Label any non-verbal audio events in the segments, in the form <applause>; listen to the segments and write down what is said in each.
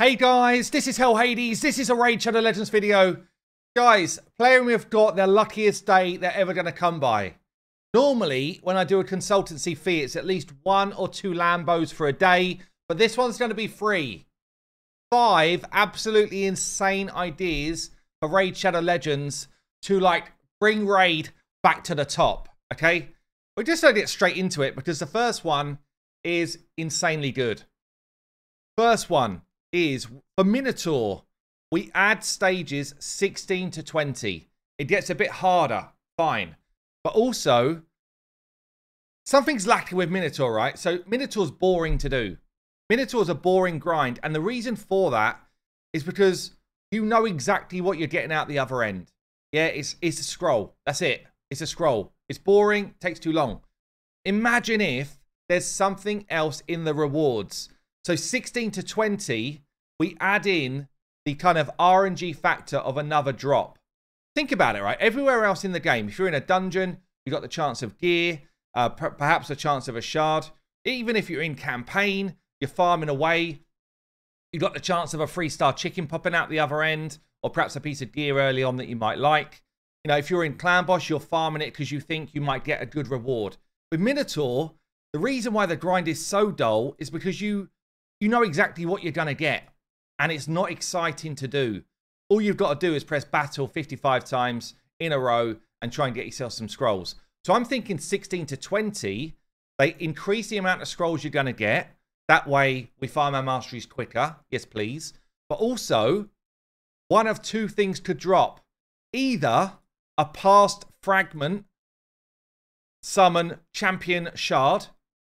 Hey guys, this is Hell Hades. This is a Raid Shadow Legends video. Guys, Plarium have got their luckiest day they're ever going to come by. Normally, when I do a consultancy fee, it's at least one or two Lambos for a day, but this one's going to be free. Five absolutely insane ideas for Raid Shadow Legends to like bring Raid back to the top, okay? We're just going to get straight into it because the first one is insanely good. First one, is for Minotaur, we add stages 16 to 20. It gets a bit harder, fine. But also, something's lacking with Minotaur, right? So Minotaur's boring to do. Minotaur's a boring grind. And the reason for that is because you know exactly what you're getting out the other end. Yeah, it's, it's a scroll. That's it. It's a scroll. It's boring, takes too long. Imagine if there's something else in the rewards so 16 to 20, we add in the kind of RNG factor of another drop. Think about it, right? Everywhere else in the game, if you're in a dungeon, you've got the chance of gear, uh, perhaps a chance of a shard. Even if you're in campaign, you're farming away, you've got the chance of a free star chicken popping out the other end, or perhaps a piece of gear early on that you might like. You know, if you're in Clan Boss, you're farming it because you think you might get a good reward. With Minotaur, the reason why the grind is so dull is because you you know exactly what you're going to get. And it's not exciting to do. All you've got to do is press battle 55 times in a row and try and get yourself some scrolls. So I'm thinking 16 to 20. They increase the amount of scrolls you're going to get. That way we farm our masteries quicker. Yes, please. But also, one of two things could drop. Either a past fragment summon champion shard.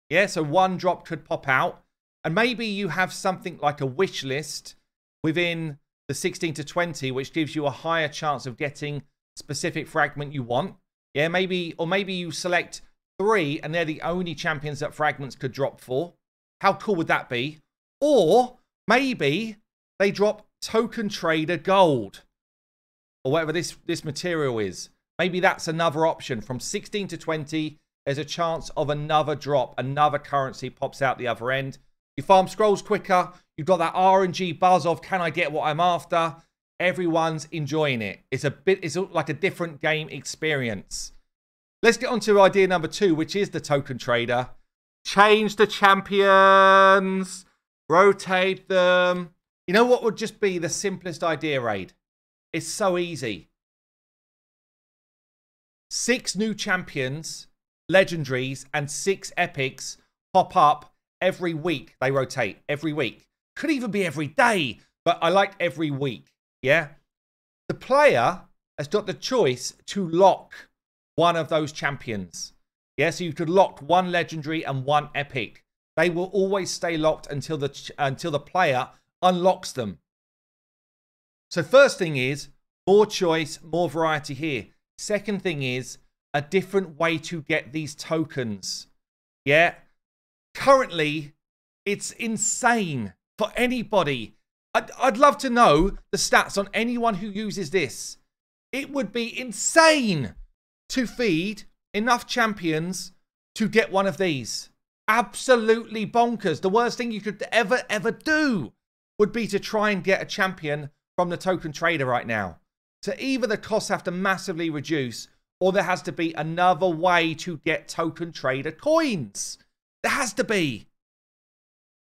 Yeah, so one drop could pop out. And maybe you have something like a wish list within the 16 to 20, which gives you a higher chance of getting specific fragment you want. Yeah, maybe, or maybe you select three and they're the only champions that fragments could drop for. How cool would that be? Or maybe they drop token trader gold or whatever this, this material is. Maybe that's another option. From 16 to 20, there's a chance of another drop, another currency pops out the other end. You farm scrolls quicker. You've got that RNG buzz of can I get what I'm after? Everyone's enjoying it. It's a bit, it's like a different game experience. Let's get on to idea number two, which is the token trader. Change the champions, rotate them. You know what would just be the simplest idea, Raid? It's so easy. Six new champions, legendaries, and six epics pop up every week they rotate every week. Could even be every day, but I like every week. Yeah. The player has got the choice to lock one of those champions. Yeah, so you could lock one legendary and one epic. They will always stay locked until the until the player unlocks them. So first thing is more choice, more variety here. Second thing is a different way to get these tokens. Yeah, currently it's insane for anybody. I'd, I'd love to know the stats on anyone who uses this. It would be insane to feed enough champions to get one of these. Absolutely bonkers. The worst thing you could ever, ever do would be to try and get a champion from the token trader right now. So either the costs have to massively reduce or there has to be another way to get token trader coins. There has to be.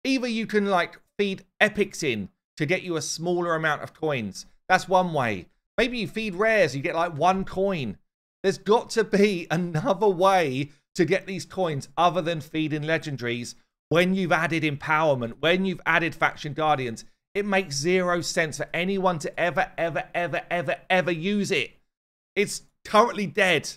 Either you can like feed epics in to get you a smaller amount of coins. That's one way. Maybe you feed rares, you get like one coin. There's got to be <laughs> another way to get these coins other than feeding legendaries when you've added empowerment, when you've added faction guardians. It makes zero sense for anyone to ever, ever, ever, ever, ever use it. It's currently dead.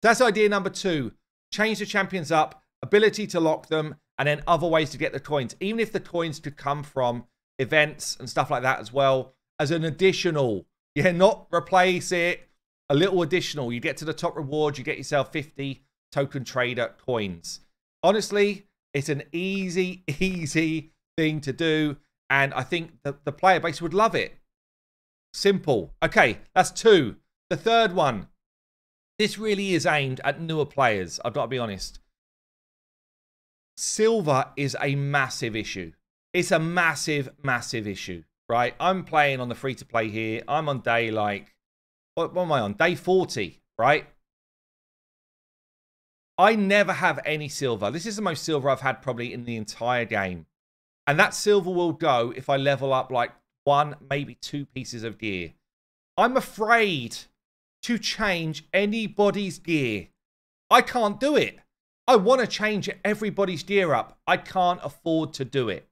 That's idea number two. Change the champions up ability to lock them, and then other ways to get the coins. Even if the coins could come from events and stuff like that as well, as an additional. <laughs> Yeah, not replace it. A little additional. You get to the top reward, you get yourself 50 token trader coins. Honestly, it's an easy, <laughs> easy thing to do. And I think the, the player base would love it. Simple. Okay, that's two. The third one. This really is aimed at newer players. I've got to be honest silver is a massive issue. it's a massive, massive issue, right? I'm playing on the free to play here. I'm on day like, what, what am I on? Day 40, right? I never have any silver. This is the most silver I've had probably in the entire game. And that silver will go if I level up like one, maybe two pieces of gear. I'm afraid to change anybody's gear. I can't do it. I want to change everybody's gear up. I can't afford to do it.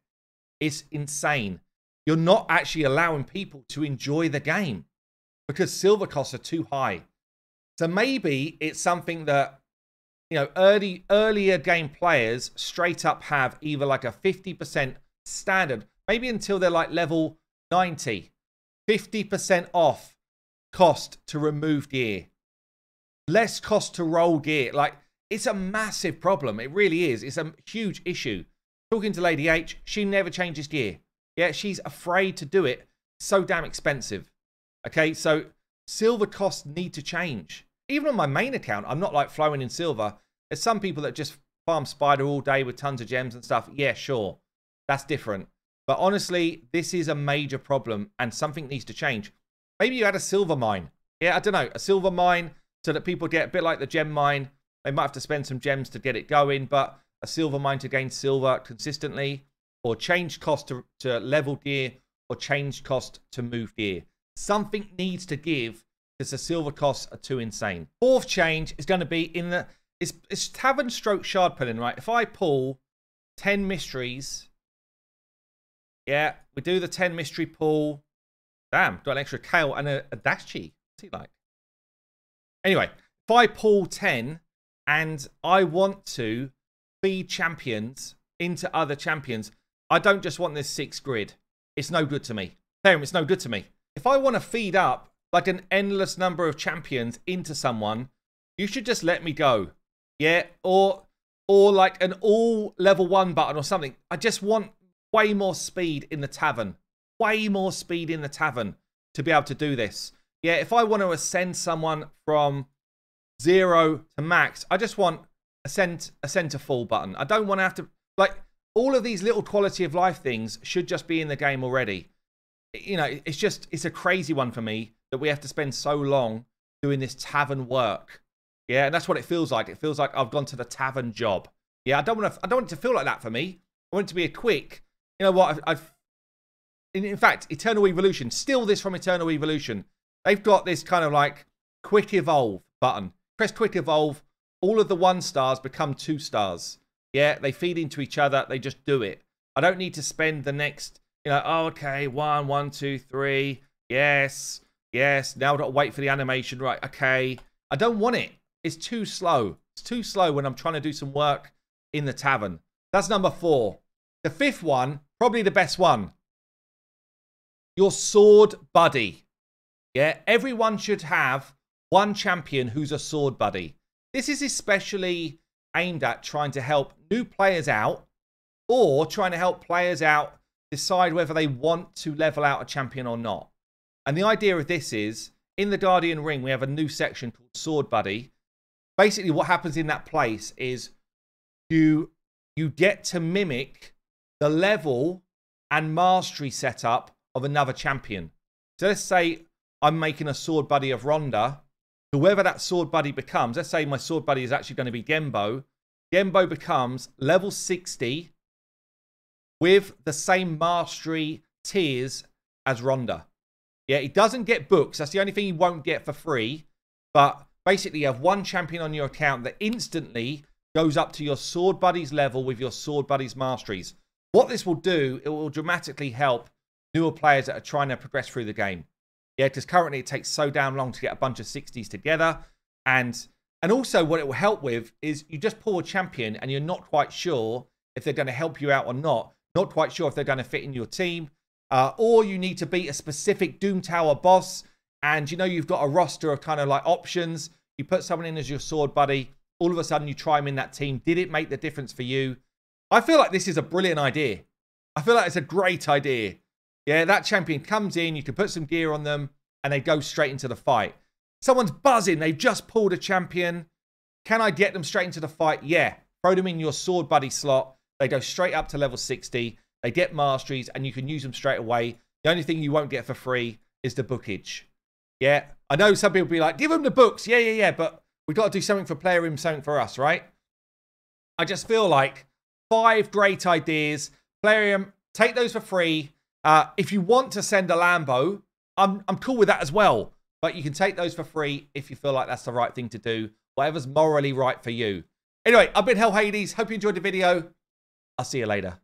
It's insane. You're not actually allowing people to enjoy the game because silver costs are too high. So maybe it's something that you know early earlier game players straight up have either like a 50% standard, maybe until they're like level 90, 50% off cost to remove gear, less cost to roll gear. Like it's a massive problem. It really is. It's a huge issue. Talking to Lady H, she never changes gear. Yeah, she's afraid to do it. So damn expensive. Okay, so silver costs need to change. Even on my main account, I'm not like flowing in silver. There's some people that just farm spider all day with tons of gems and stuff. Yeah, sure. That's different. But honestly, this is a major problem and something needs to change. Maybe you add a silver mine. Yeah, I don't know. A silver mine so that people get a bit like the gem mine they might have to spend some gems to get it going, but a silver mine to gain silver consistently, or change cost to, to level gear, or change cost to move gear. Something needs to give because the silver costs are too insane. Fourth change is going to be in the it's, it's tavern stroke shard pulling, right? If I pull 10 mysteries, yeah, we do the 10 mystery pull. Damn, got an extra Kael and a, a Dashchi. What's he like? Anyway, if I pull 10, and I want to feed champions into other champions. I don't just want this six grid. It's no good to me. It's no good to me. If I want to feed up like an endless number of champions into someone, you should just let me go. Yeah, or or like an all level 1 button or something. I just want way more speed in the tavern. Way more speed in the tavern to be able to do this. Yeah, if I want to ascend someone from zero to max. I just want a cent a center full button. I don't want to have to like all of these little quality of life things should just be in the game already. You know, it's just it's a crazy one for me that we have to spend so long doing this tavern work. Yeah, and that's what it feels like. It feels like I've gone to the tavern job. Yeah, I don't want to. I don't want it to feel like that for me. I want it to be a quick. You know what? I've, I've in, in fact, Eternal Evolution, steal this from Eternal Evolution. They've got this kind of like quick evolve button press quick evolve, all of the one stars become two stars. Yeah, they feed into each other. They just do it. I don't need to spend the next, you know, oh, okay, one, one, two, three. Yes, yes. Now I've got to wait for the animation. Right, okay. I don't want it. It's too slow. It's too slow when I'm trying to do some work in the tavern. That's number four. The fifth one, probably the best one. Your sword buddy. Yeah, everyone should have one champion who's a sword buddy. This is especially aimed at trying to help new players out or trying to help players out decide whether they want to level out a champion or not. And the idea of this is in the Guardian Ring, we have a new section called Sword Buddy. Basically, what happens in that place is you you get to mimic the level and mastery setup of another champion. So let's say I'm making a sword buddy of Ronda whoever that sword buddy becomes, let's say my sword buddy is actually going to be Gembo. Gembo becomes level 60 with the same mastery tiers as Ronda. Yeah, he doesn't get books. That's the only thing he won't get for free. But basically, you have one champion on your account that instantly goes up to your sword buddy's level with your sword buddy's masteries. What this will do, it will dramatically help newer players that are trying to progress through the game. Yeah, because currently it takes so damn long to get a bunch of 60s together. And and also what it will help with is you just pull a champion and you're not quite sure if they're going to help you out or not. Not quite sure if they're going to fit in your team. Uh, or you need to beat a specific Doom Tower boss. And you know you've got a roster of kind of like options. You put someone in as your sword buddy. All of a sudden you try them in that team. Did it make the difference for you? I feel like this is a brilliant idea. I feel like it's a great idea. Yeah, that champion comes in, you can put some gear on them, and they go straight into the fight. Someone's buzzing, they've just pulled a champion. Can I get them straight into the fight? Yeah. Throw them in your sword buddy slot. They go straight up to level 60. They get masteries, and you can use them straight away. The only thing you won't get for free is the bookage. Yeah, I know some people be like, give them the books. Yeah, yeah, yeah, but we've got to do something for Plarium, something for us, right? I just feel like five great ideas. Plarium, take those for free. Uh, if you want to send a Lambo, I'm, I'm cool with that as well. But you can take those for free if you feel like that's the right thing to do. Whatever's morally right for you. Anyway, I've been Hell Hades. Hope you enjoyed the video. I'll see you later.